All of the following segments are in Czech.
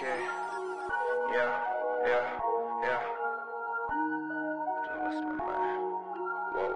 Okay. Yeah, yeah, yeah. Tohle jsme my. Wow.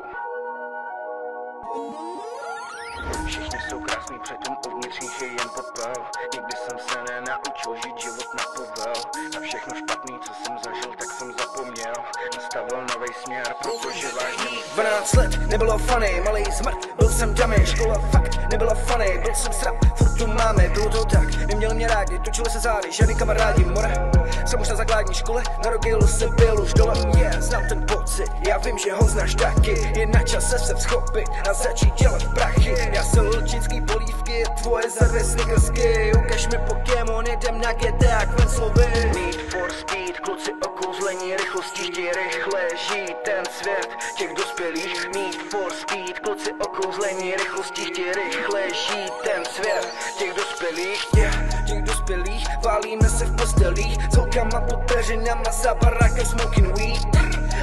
Všichni jsou krásní, přitom uvnitř je jen popel. Nikdy jsem se nenaučil žít život na povel. Na všechno špatný, co jsem zažil, tak jsem zapomněl. Nastavil nový směr, protože vážně 12 let, nebylo funny, malý smrt, byl jsem dummy, škola fakt, nebyla funny, byl jsem srap, tu máme, bylo to tak, neměli mě rádi, točili se zády, žádný kamarádi, mora, jsem už na základní škole, na rogilu se byl už dole, yeah, znám ten pocit, já vím, že ho znáš taky, je na čase se vzchopit a začít dělat prachy, já jsem lčický polívky, tvoje zrny snickersky, ukaž mi Pokémon, jedem na GTA Kvenslovy. Need for speed, kluci okouzlení rychlosti rychle žít ten svět. Těch dospělých Need for speed, kluci okouzlení rychlosti chtějí rychle žít ten svět. Těch dospělých Yeah, těch dospělých, válíme se v postelích. S holkama pod peřinama za barákem smoking weed.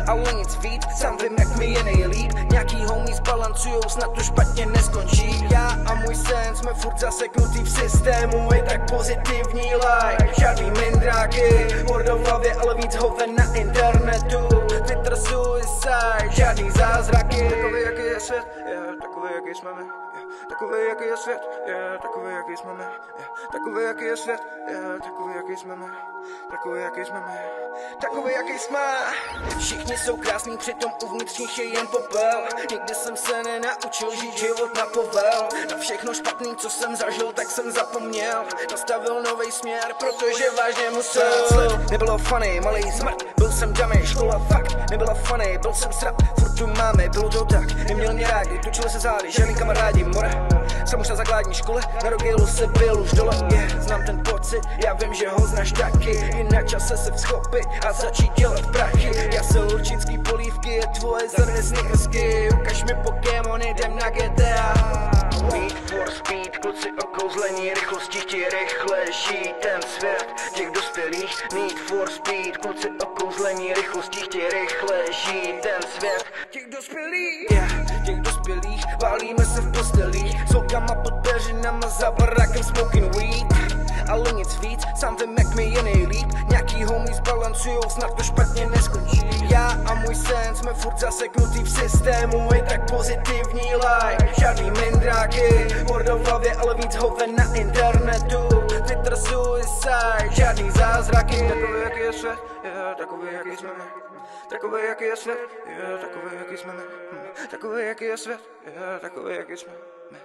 Ale nic víc, sám vím jak mi je nejlíp. Nějaký homies balancujou, snad to špatně neskončí. Já a můj sen jsme furt zaseknutý v systému Je tak pozitivní life, žádný mindráky Hordo v hlavě, ale víc hoven na internetu jsme my Takový jaký je svět, yeah, takový jaký jsme my. Takový jaký je svět, yeah, takový jaký jsme my. Takový jaký jsme my. Takový jaký jsme. Všichni jsou krásní, přitom uvnitř nich je jen popel. Nikdy jsem se nenaučil žít život na povel. Na všechno špatný, co jsem zažil, tak jsem zapomněl. Nastavil nový směr, protože vážně musel. Nebylo funny, malý smrt, jsem dummy Škola fakt, nebyla funny, byl jsem srap Furt tu máme, bylo to tak, neměl mě rádi Točili se zády, žádný kamarádi, more. Jsem už na základní škole, na rogilu se byl už dole. Yeah, Znám ten pocit, já vím, že ho znáš taky. Je na čase se vzchopit a začít dělat prachy. Já jsem lčický polívky, je tvoje zrny snickersky Ukaž mi Pokémon, jdem na GTA Need for speed, kluci okouzlení rychlosti chtějí rychle žít ten svět. Těch dospělých Need for speed, kluci okouzlení rychlosti chtějí rychle žít ten svět. Těch dospělých. Yeah, těch dospělých, válíme se v postelích S holkama pod peřinama za barákem smoking weed. Ale nic víc, sám vím jak mi je nejlíp. Nějaký homies balancujou, snad to špatně neskončí. Já a můj sen jsme furt zaseknutý v systému Je tak pozitivní life, žádný mindráky Hordo v hlavě, ale víc hoven na internetu. Twitter suicide, žádný zázraky. Takový jaký je svět, yeah, takový jaký jsme my. Takový jaký je svět, yeah, takový jaký jsme my. Hm. Takový jaký je svět, yeah, takový jaký jsme my